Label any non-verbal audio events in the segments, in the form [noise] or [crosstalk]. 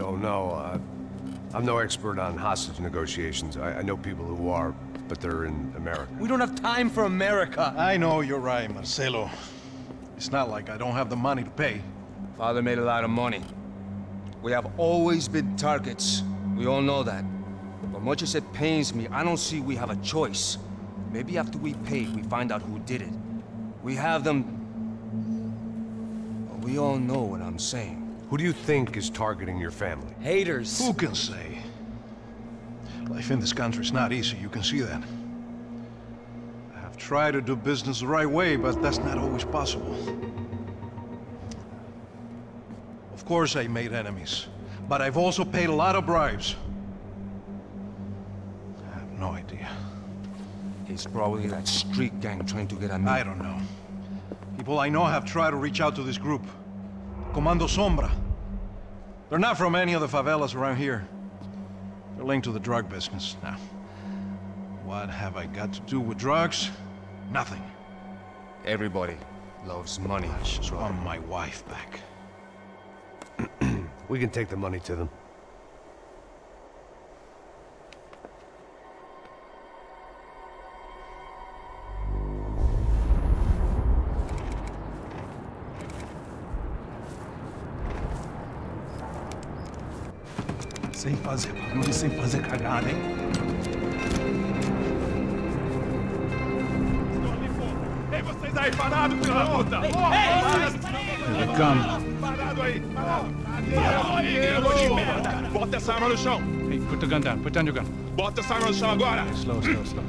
don't know. Uh, I'm no expert on hostage negotiations. I, I know people who are, but they're in America. We don't have time for America. I know you're right, Marcelo. It's not like I don't have the money to pay. Father made a lot of money. We have always been targets. We all know that. But much as it pains me, I don't see we have a choice. Maybe after we pay, we find out who did it. We have them... But we all know what I'm saying. Who do you think is targeting your family? Haters. Who can say? Life in this country is not easy, you can see that. I have tried to do business the right way, but that's not always possible. Of course I made enemies, but I've also paid a lot of bribes. I have no idea. It's probably that street gang trying to get at me. I don't know. People I know have tried to reach out to this group. Comando Sombra. They're not from any of the favelas around here. They're linked to the drug business. Now, what have I got to do with drugs? Nothing. Everybody loves money. I just want my wife back. [clears throat] We can take the money to them. Sem fazer barulho, sem fazer cagada, hein? Ei, vocês aí, parado, filho da puta! Ei, they come. Parado aí, parado! Parado aí, grego de merda! Bota essa arma no chão! Hey, put the gun down. Put down your gun. Bota essa arma no chão agora! Slow, slow, slow.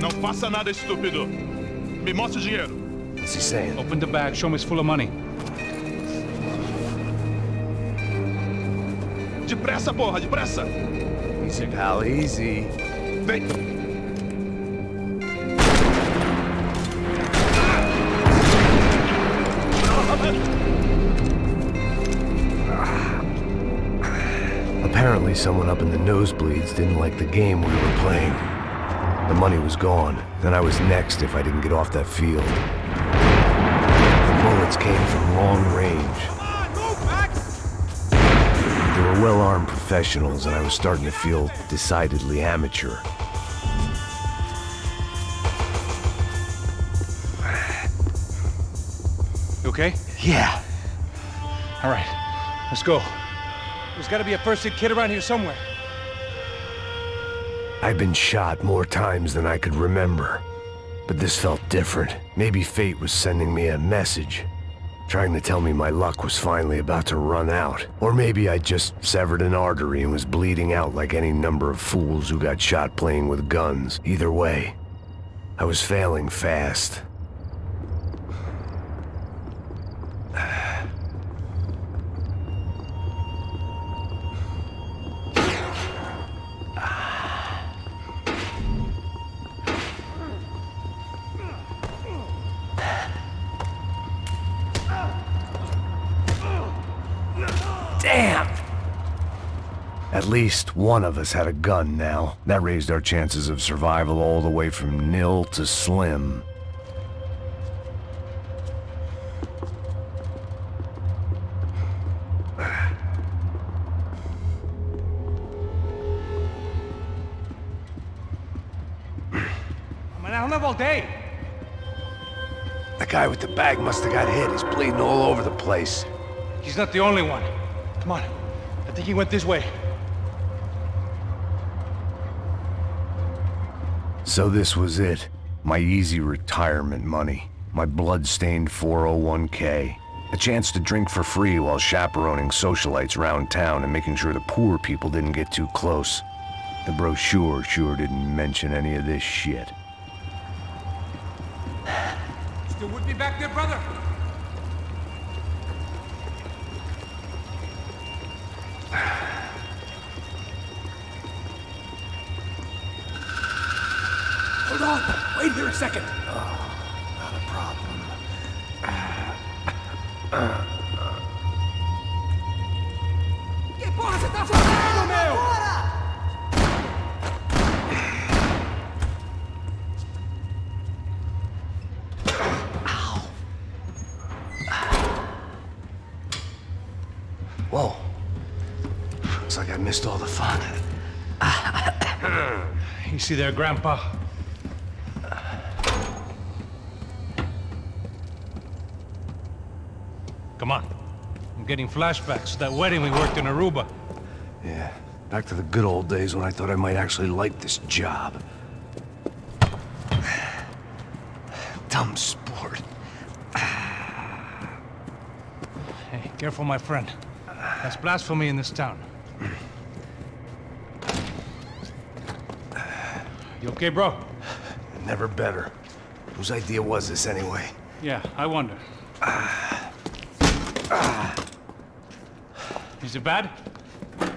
Não faça nada, estúpido! Me mostre o dinheiro! What's he saying? Open the bag. Show me it's full of money. Depressa, porra, depressa! Easy, pal, easy. Vem! Apparently someone up in the nosebleeds didn't like the game we were playing. The money was gone, and I was next if I didn't get off that field. The bullets came from long range. Were well-armed professionals, and I was starting to feel decidedly amateur. You okay? Yeah. All right. Let's go. There's got to be a first aid kit around here somewhere. I'd been shot more times than I could remember. But this felt different. Maybe fate was sending me a message. Trying to tell me my luck was finally about to run out. Or maybe I just severed an artery and was bleeding out like any number of fools who got shot playing with guns. Either way, I was failing fast. Least one of us had a gun now. That raised our chances of survival all the way from nil to slim. Man, I don't have all day. The guy with the bag must have got hit. He's bleeding all over the place. He's not the only one. Come on. I think he went this way. So this was it. My easy retirement money. My blood-stained 401k. A chance to drink for free while chaperoning socialites around town and making sure the poor people didn't get too close. The brochure sure didn't mention any of this shit. Still with me back there, brother? Hold on. Wait here a second. Oh, not a problem. Que porra você tá fazendo, meu? Whoa. Looks like I missed all the fun. [laughs] You see there, Grandpa? Come on. I'm getting flashbacks to that wedding we worked in Aruba. Yeah, back to the good old days when I thought I might actually like this job. [sighs] Dumb sport. [sighs] Hey, careful, my friend. That's blasphemy in this town. [sighs] You okay, bro? Never better. Whose idea was this anyway? Yeah, I wonder. Is it bad?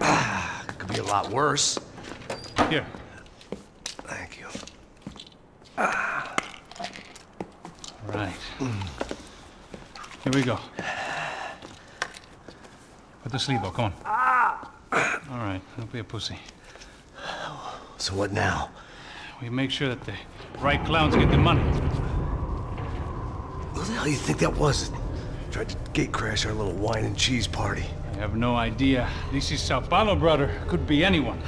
Ah, could be a lot worse. Here. Thank you. Right. [clears throat] Here we go. Put the sleeve on, come on. Ah! All right, don't be a pussy. So what now? We make sure that the right clowns get the money. Who the hell do you think that was? Tried to gate crash our little wine and cheese party. I have no idea. This is Sao Paulo, brother. Could be anyone.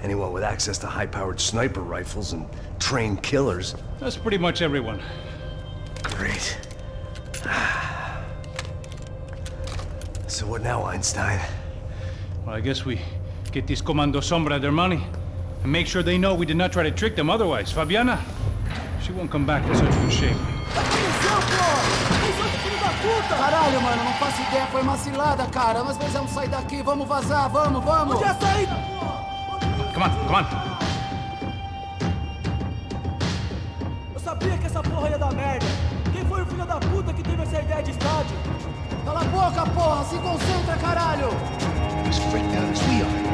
Anyone with access to high-powered sniper rifles and trained killers. That's pretty much everyone. Great. [sighs] So what now, Einstein? Well, I guess we get these Comando Sombra their money and make sure they know we did not try to trick them otherwise. Fabiana, she won't come back in such good shape. Puta? Caralho, mano, não faço ideia. Foi uma cilada, cara. Nós precisamos sair daqui. Vamos vazar, vamos, vamos. Onde é a saída? Come on, come on. Eu sabia que essa porra ia dar merda. Quem foi o filho da puta que teve essa ideia de estádio? Cala a boca, porra! Se concentra, caralho! As freaked out as we are.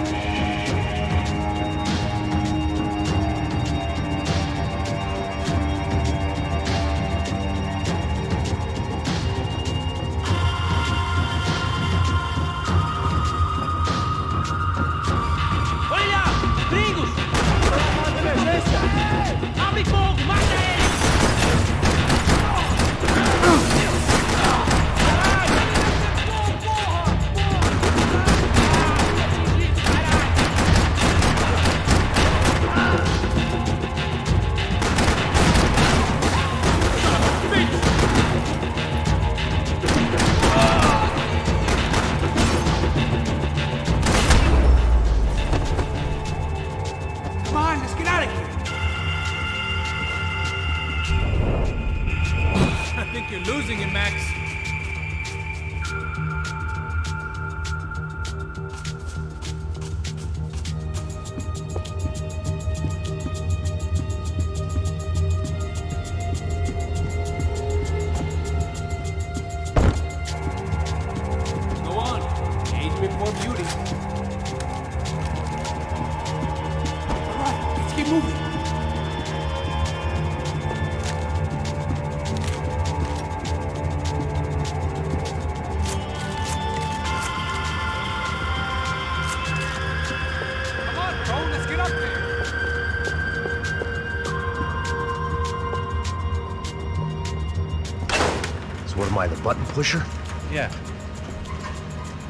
Pusher? Yeah.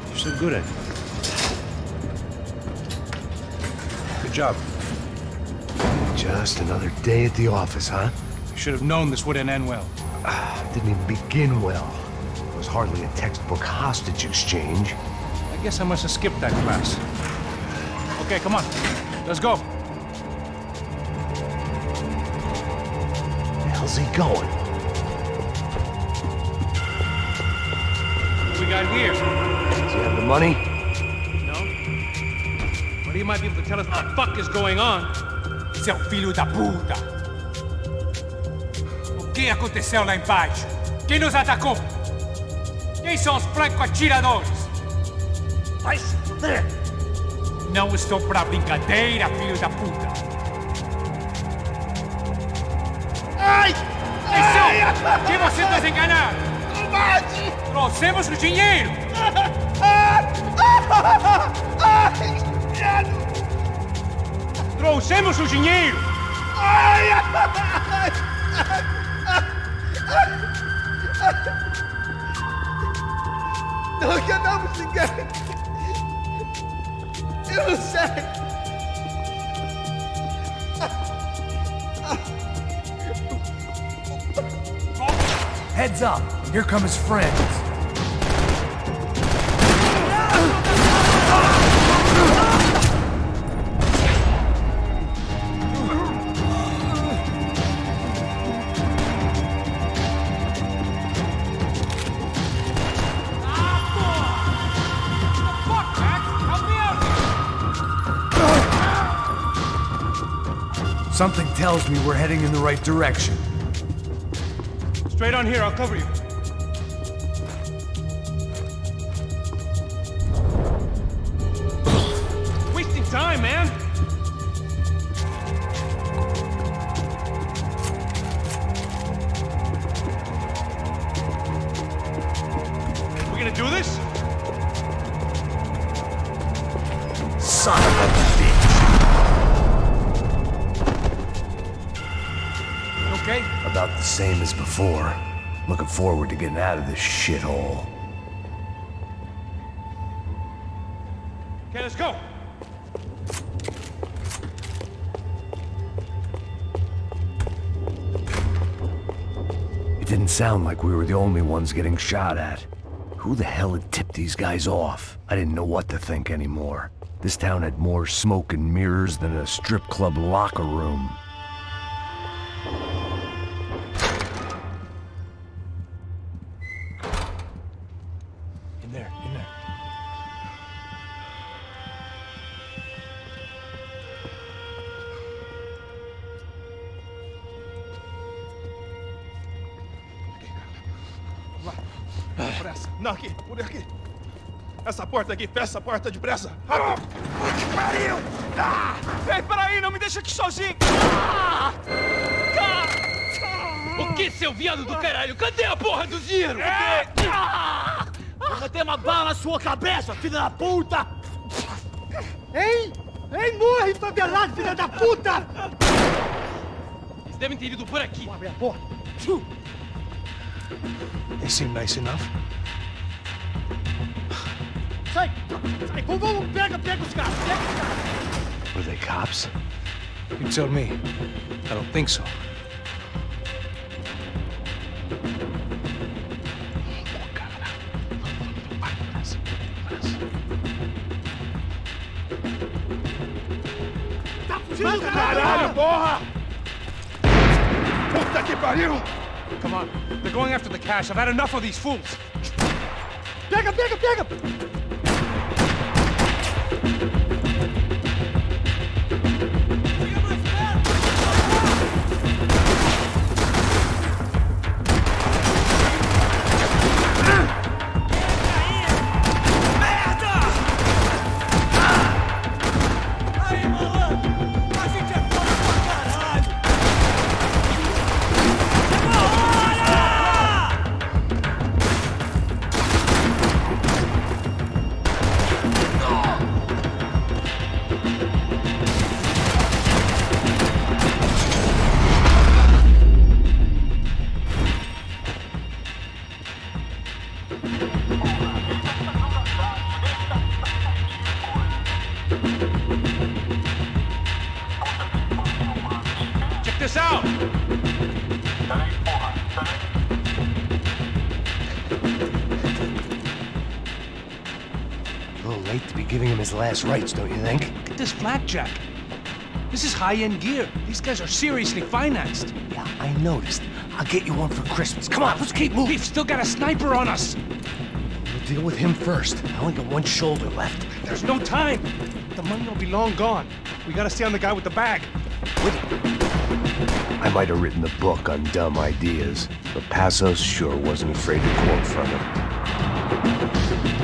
You're so good at it. Good job. Just another day at the office, huh? You should have known this wouldn't end well. Ah, didn't even begin well. It was hardly a textbook hostage exchange. I guess I must have skipped that class. Okay, come on. Let's go. The hell's he going? We got here? Does he have the money? No? But he might be able to tell us what the fuck is going on. Esse é o filho da puta! O que aconteceu lá embaixo? Quem nos atacou? Quem são os franco-atiradores? Vai se fuder! Não estou pra brincadeira, filho da puta! Ai! Atenção! Que você está desenganado! Combate! Trouxemos o dinheiro! Trouxemos o dinheiro! Não enganamos ninguém! Eu não sei! Heads up, here come his friends. Something tells me we're heading in the right direction. Straight on here, I'll cover you. Forward to getting out of this shithole. Okay, let's go. It didn't sound like we were the only ones getting shot at. Who the hell had tipped these guys off? I didn't know what to think anymore. This town had more smoke and mirrors than a strip club locker room. Não, aqui, por aqui. Essa porta aqui, fecha essa porta depressa. Que pariu! Ah! Ei, peraí, não me deixa aqui sozinho! Ah! O que, seu viado do caralho? Cadê a porra do Ziro? É! Vou meter uma bala na sua cabeça, filha da puta! Hein? Hein, morre, favelado, filha da puta! Eles devem ter ido por aqui. Vamos abrir a porta. They seem nice enough. Vamos, vamos, pega, pega os caras, pega os caras! Were they cops? You tell me. I don't think so. Tá fugindo, Caralho, porra! Puta que pariu! Come on. They're going after the cash. I've had enough of these fools. Pega, pega, pega! Aí, giving him his last rites, don't you think? Look at this blackjack. This is high-end gear. These guys are seriously financed. Yeah, I noticed. I'll get you one for Christmas. Come on, let's keep moving. We've still got a sniper on us. We'll deal with him first. I only got one shoulder left. There's no time. The money will be long gone. We gotta stay on the guy with the bag. With I might have written the book on dumb ideas, but Passos sure wasn't afraid to quote from it.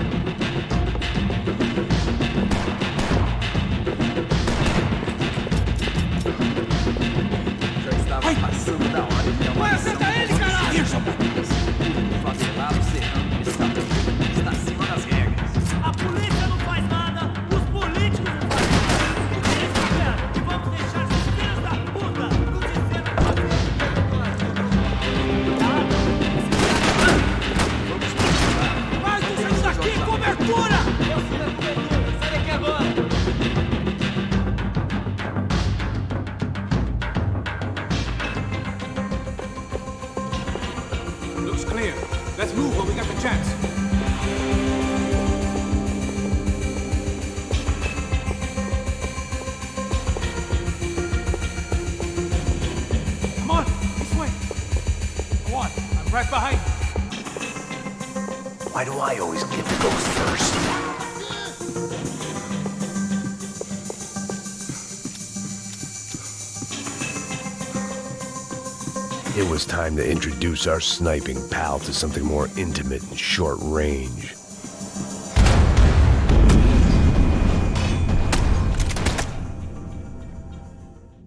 It was time to introduce our sniping pal to something more intimate and short range.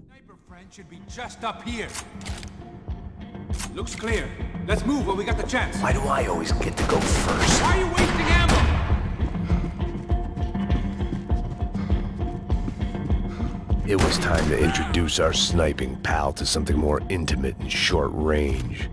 Sniper friend should be just up here. Looks clear. Let's move when we got the chance. Why do I always get to go first? It was time to introduce our sniping pal to something more intimate and short range.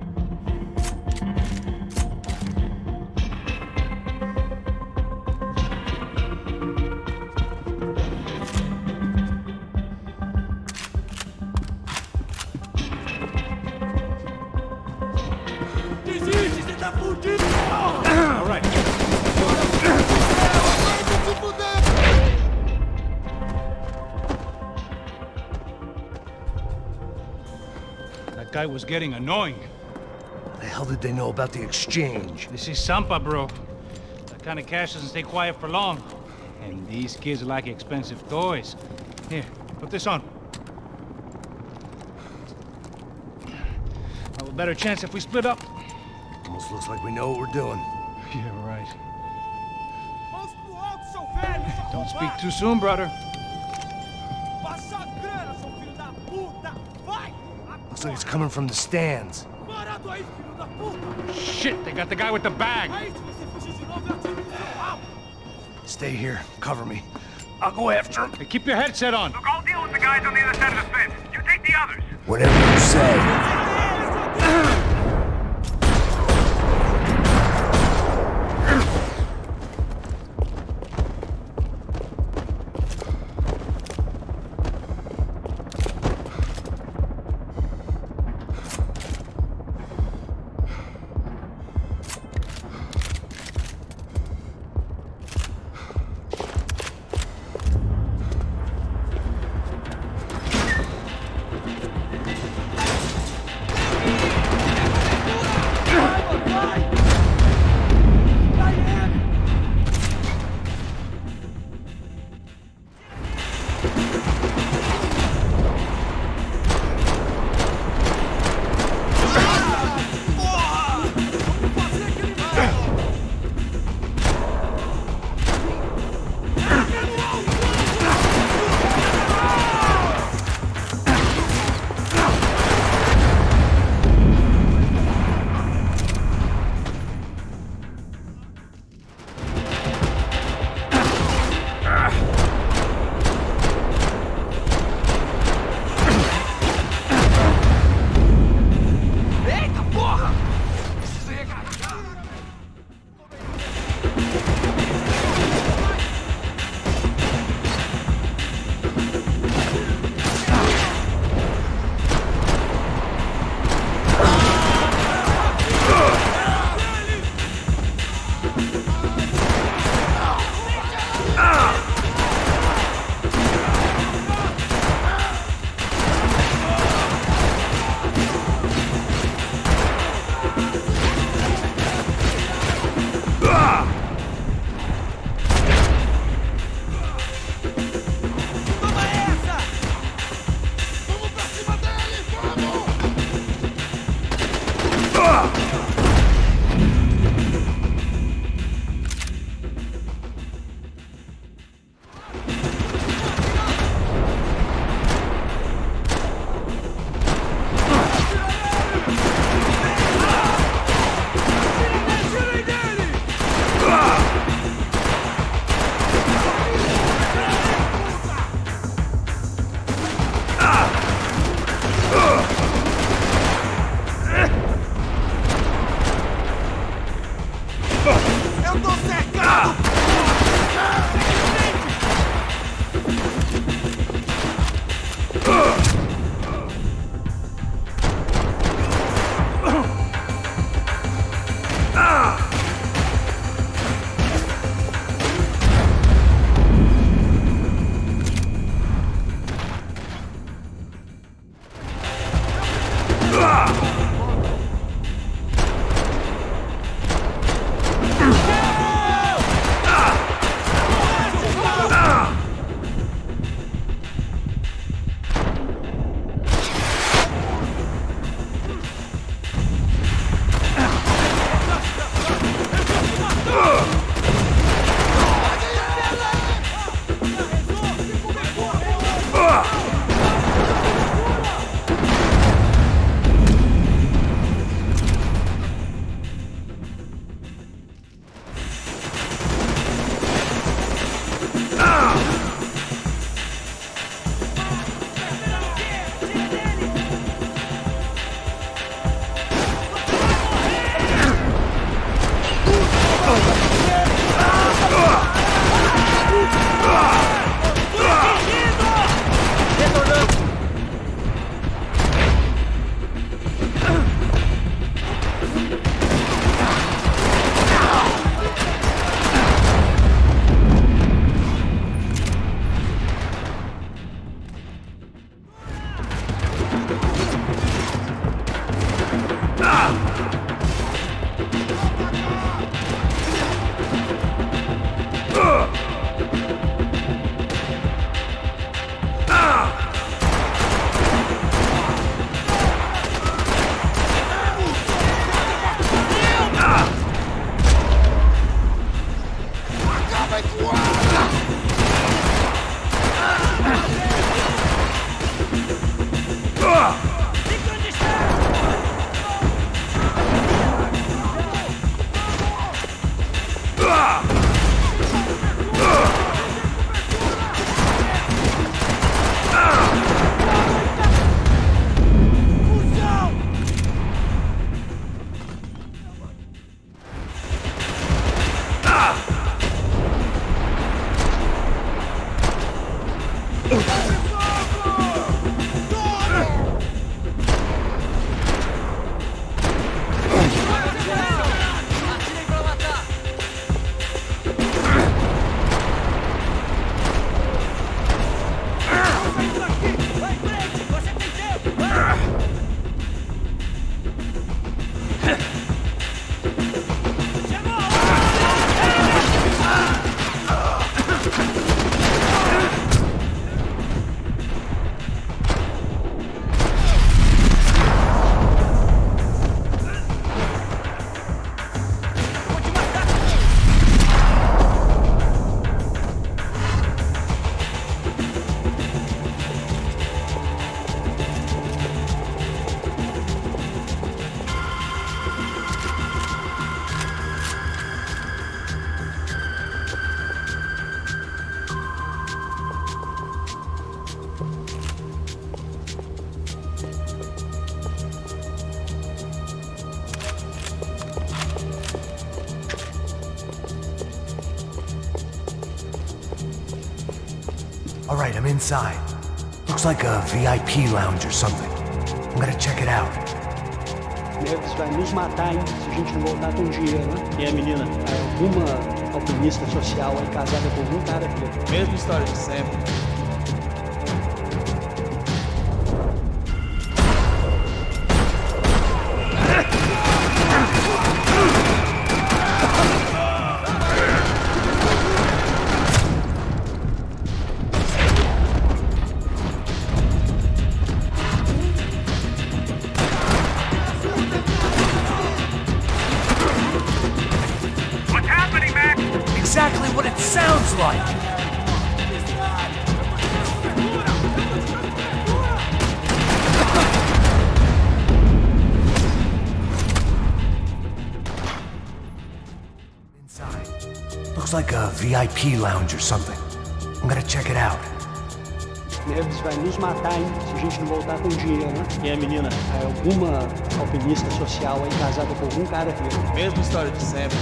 Getting annoying. The hell did they know about the exchange? This is Sampa, bro. That kind of cash doesn't stay quiet for long. And these kids like expensive toys. Here, put this on. Have a better chance if we split up. Almost looks like we know what we're doing. Yeah, right. Mãos pro alto, seu velho! seu Don't speak too soon, brother. Looks like it's coming from the stands. Parado aí, filho da puta! Shit, they got the guy with the bag. Aí, se você fugir de novo, eu atiro no seu rabo! Stay here. Cover me. I'll go after him. Hey, keep your headset on. Look, I'll deal with the guys on the other side of the fence. You take the others. Whatever you say. like, wow! Inside. Looks like a VIP lounge or something. I'm gonna check it out. Neves vai nos matar, hein? Se a gente não voltar com dinheiro, né? E a menina? É alguma alpinista social aí casada com algum cara aqui. Mesma história de sempre. Looks like a VIP lounge or something. I'm gonna check it out. Neves vai nos matar, hein? Se a gente não voltar com dinheiro, né? E a menina? É alguma alpinista social aí casada com algum cara aqui. Mesma história de sempre.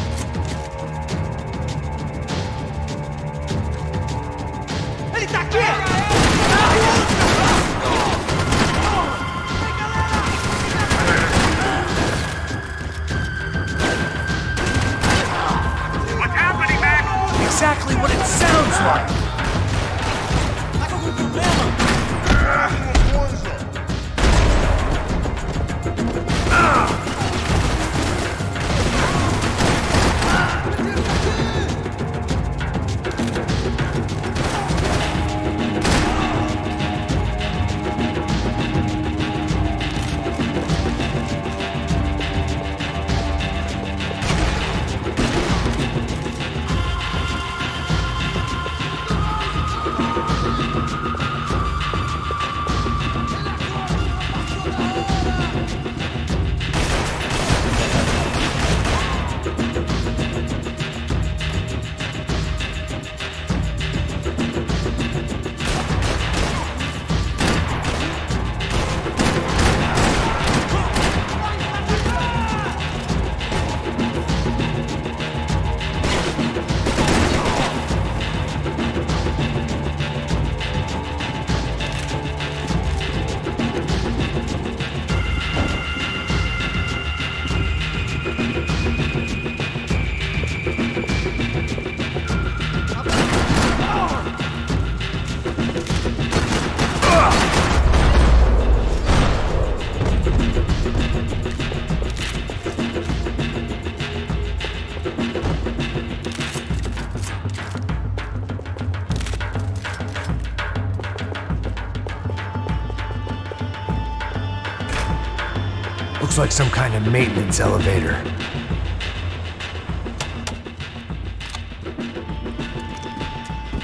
Like some kind of maintenance elevator.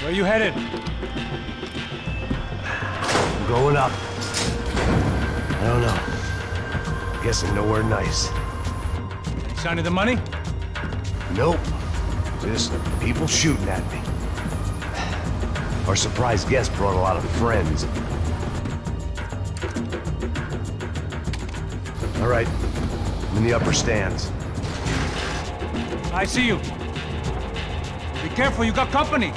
Where you headed? I'm going up. I don't know. Guessing nowhere nice. Sign of the money? Nope. Just people shooting at me. Our surprise guest brought a lot of friends. All right. I'm in the upper stands. I see you. Be careful, you got company.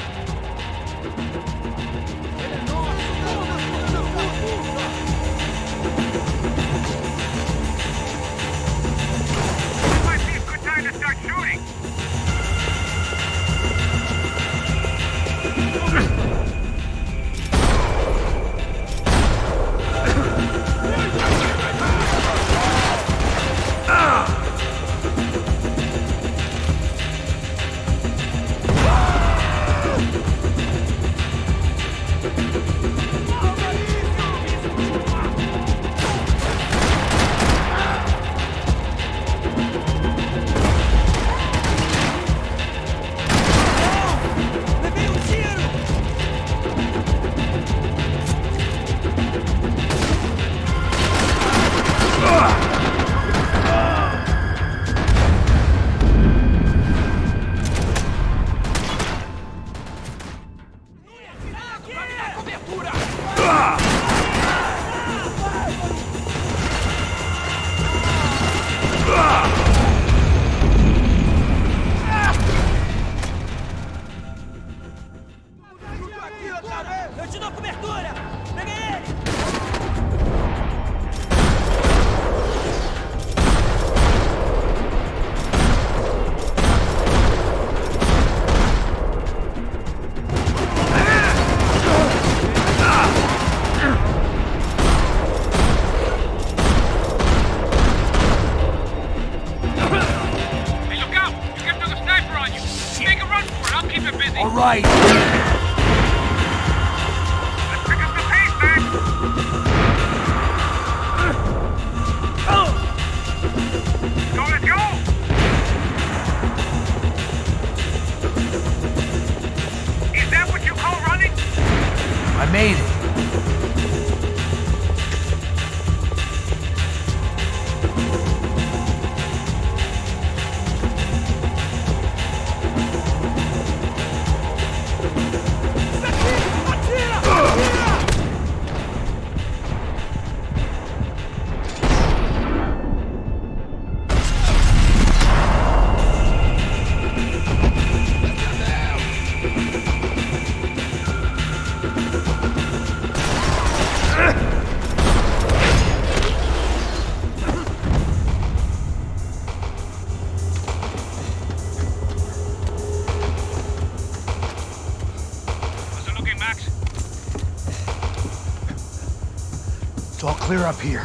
up here.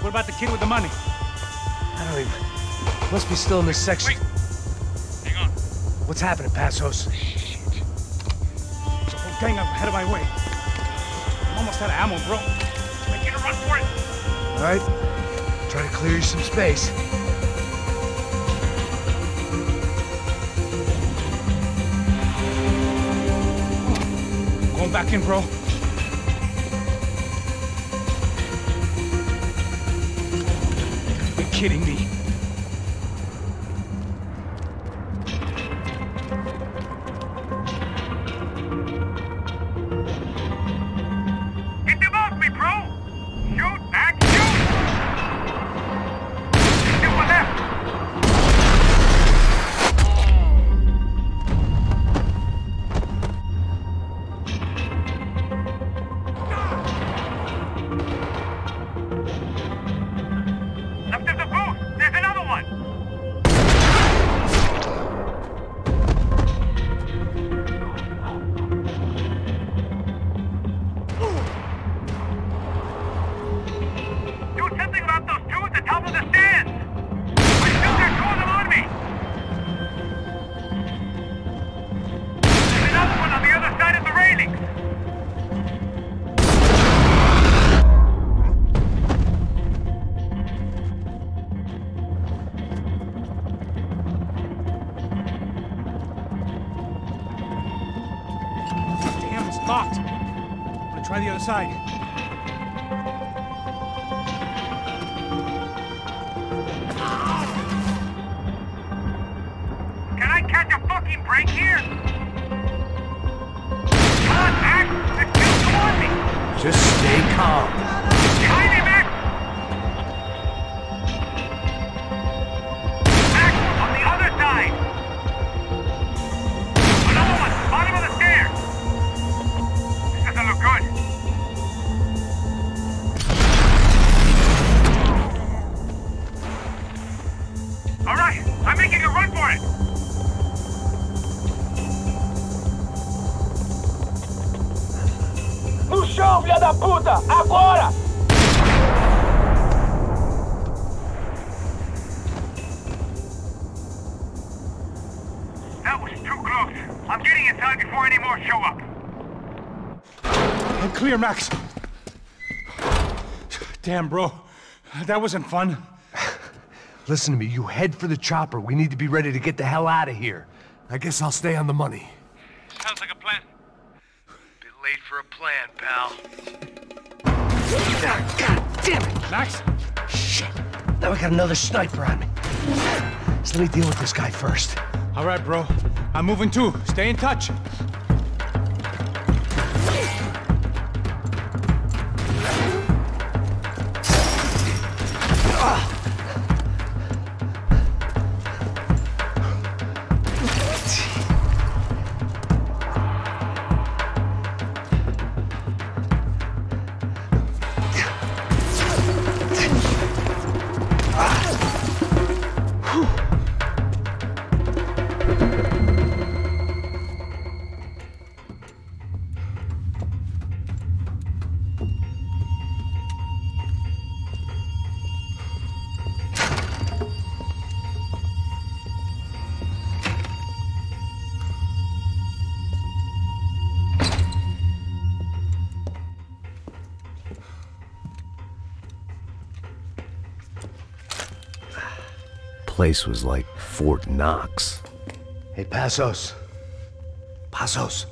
What about the kid with the money? I don't even... Must be still in this section. Wait. Hang on. What's happening, Passos? Shit. There's a whole gang up ahead of my way. I'm almost out of ammo, bro. I get run for it. All right. Try to clear you some space. Going back in, bro. kidding me? I'm Max. Damn, bro. That wasn't fun. Listen to me, you head for the chopper. We need to be ready to get the hell out of here. I guess I'll stay on the money. Sounds like a plan. Bit late for a plan, pal. God damn it! Max? Shit. Now I got another sniper on me. So let me deal with this guy first. All right, bro. I'm moving too. Stay in touch. Place was like Fort Knox. Hey, Passos. Passos.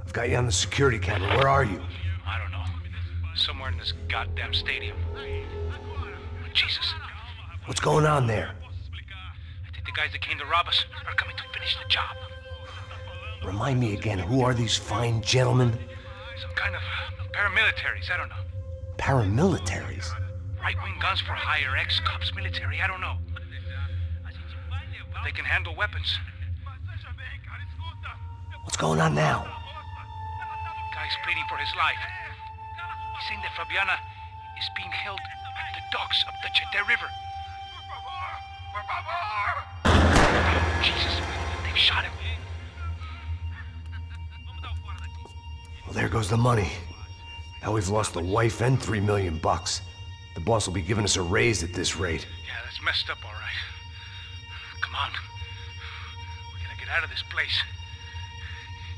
I've got you on the security camera. Where are you? I don't know. Somewhere in this goddamn stadium. Jesus. What's going on there? I think the guys that came to rob us are coming to finish the job. Remind me again, who are these fine gentlemen? Some kind of paramilitaries, I don't know. Paramilitaries? Right-wing guns for hire, ex-cops, military, I don't know. They can handle weapons. What's going on now? Guy's pleading for his life. He's saying that Fabiana is being held at the docks of the Tietê River. Jesus, they've shot him. Well, there goes the money. Now we've lost the wife and three million bucks. The boss will be giving us a raise at this rate. Yeah, that's messed up, all right. On. We gotta get out of this place.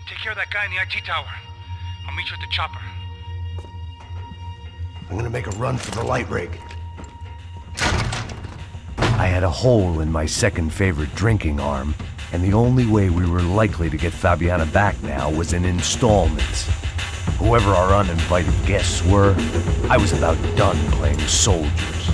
Take care of that guy in the IT tower. I'll meet you at the chopper. I'm gonna make a run for the light rig. I had a hole in my second favorite drinking arm, and the only way we were likely to get Fabiana back now was in installments. Whoever our uninvited guests were, I was about done playing soldiers.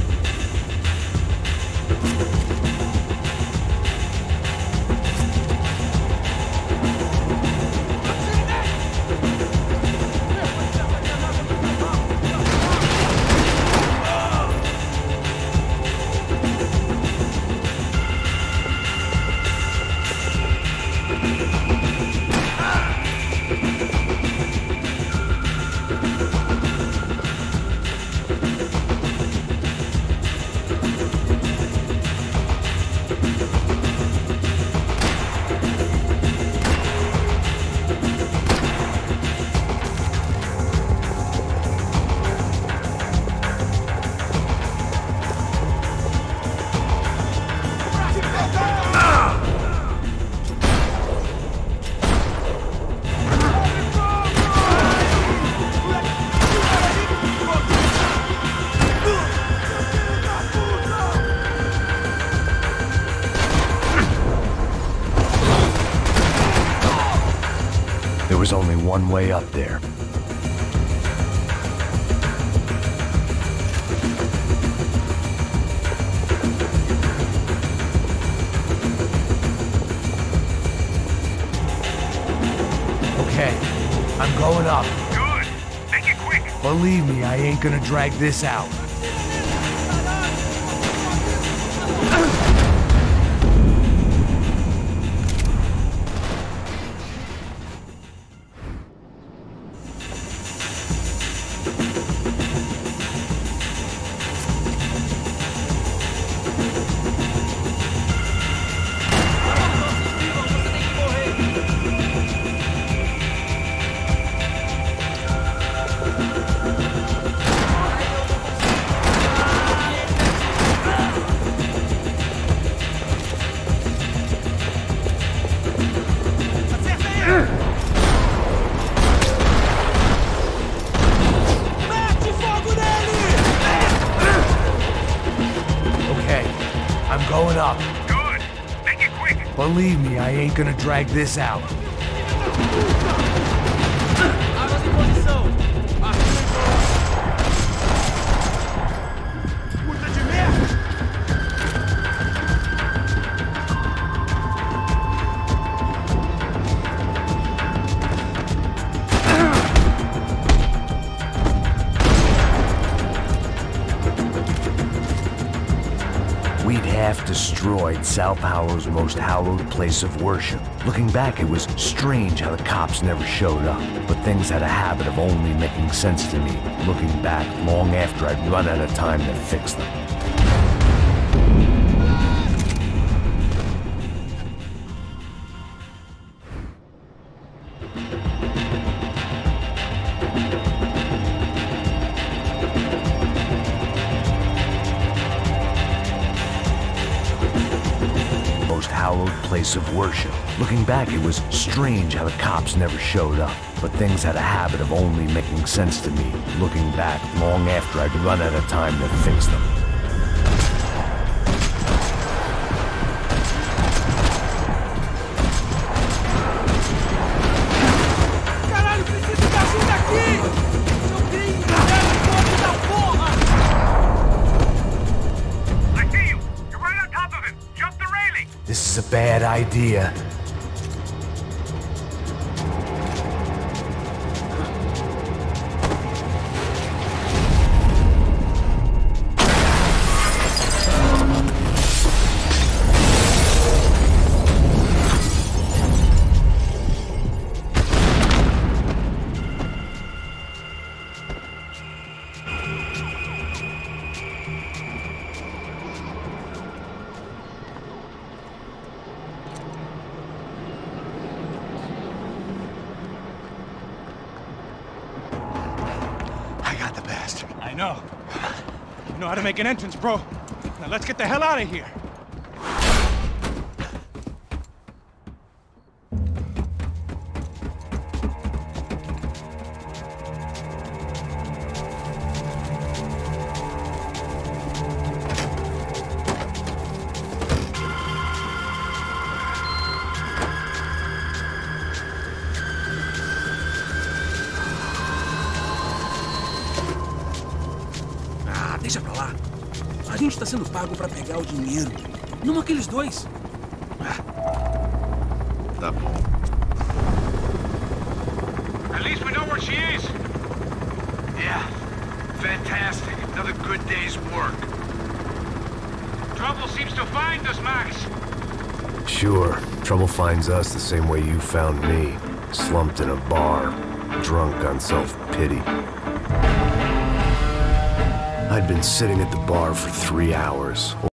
you [laughs] way up there. Okay, I'm going up. Good. Make it quick. Believe me, I ain't gonna drag this out. Ain't gonna drag this out. Sao Paulo's most hallowed place of worship. Looking back, it was strange how the cops never showed up. But things had a habit of only making sense to me, looking back long after I'd run out of time to fix them. Worship. Looking back, it was strange how the cops never showed up. But things had a habit of only making sense to me, looking back long after I'd run out of time to fix them. Idea. You know how to make an entrance, bro. Now let's get the hell out of here. Pra pegar o dinheiro. Não aqueles dois. Tá bom. At least we know where she is! Yeah. Fantastic. Another good day's work. Trouble seems to find us, Max! Sure, trouble finds us the same way you found me. Slumped in a bar, drunk on self-pity. I'd been sitting at the bar for three hours,